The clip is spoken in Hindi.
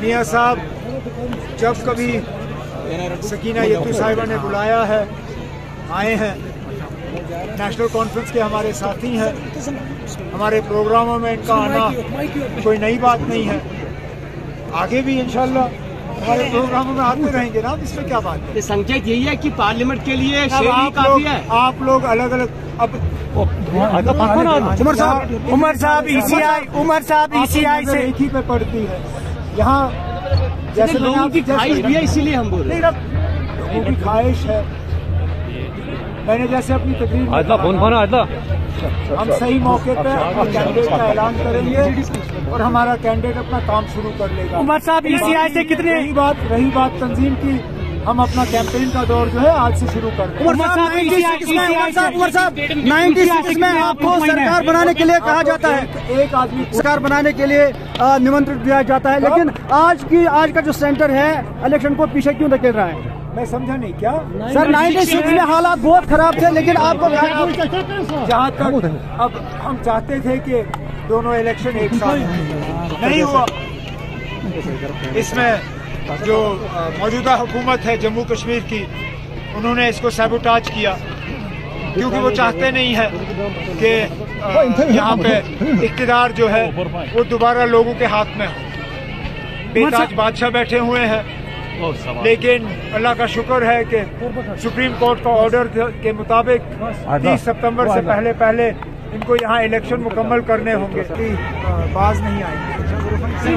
मियाँ साहब, जब कभी सकीना यत्तू साहिबा ने बुलाया है, आए हैं। नेशनल कॉन्फ्रेंस के हमारे साथी हैं। हमारे प्रोग्रामों में इनका आना कोई नई बात नहीं है। आगे भी इंशाल्लाह हमारे प्रोग्रामों में आते रहेंगे ना इसमें क्या बात है? संकेत यही है कि पार्लियामेंट के लिए ही आप काफ़ी लोग है। आप लोग अलग अलग अब उमर साहब उमर साहब ईसीआई उमर साहब ईसीआई नज़र से एक ही पे पड़ती है यहाँ जैसे लोगों की ख्वाहिश भी है इसीलिए हम बोल रहे हैं। लोगों की ख्वाहिश है। मैंने जैसे अपनी तकरीर में आदला फ़ोन फ़ोन आदला हम सही मौके पे अपने कैंडिडेट का ऐलान करेंगे और हमारा कैंडिडेट अपना काम शुरू कर लेगा। उमर साहब ईसीआई से कितने रही बात रही बात तंजीम की हम अपना कैंपेन का दौर जो है आज से शुरू कर देंगे उमर साहब 96 में उमर साहब उमर साहब 96 में आपको सरकार बनाने के लिए कहा जाता है। एक, एक आदमी सरकार बनाने के लिए निमंत्रित दिया जाता है। लेकिन आज की आज का जो सेंटर है इलेक्शन को पीछे क्यों धकेल रहा है? मैं समझा नहीं क्या? सर 96 में हालात बहुत खराब थे लेकिन आपको जहाँ तक अब हम चाहते थे कि दोनों इलेक्शन एक साथ नहीं हुआ। इसमें जो मौजूदा हुकूमत है जम्मू कश्मीर की उन्होंने इसको सैबोटाज किया। क्योंकि वो चाहते नहीं है कि यहाँ पे इकतदार जो है वो दोबारा लोगों के हाथ में हो। बेताज बादशाह बैठे हुए हैं। लेकिन अल्लाह का शुक्र है कि सुप्रीम कोर्ट का ऑर्डर के मुताबिक 30 सितंबर से पहले पहले इनको यहाँ इलेक्शन मुकम्मल करने होंगे। कि बाज नहीं आएँगे।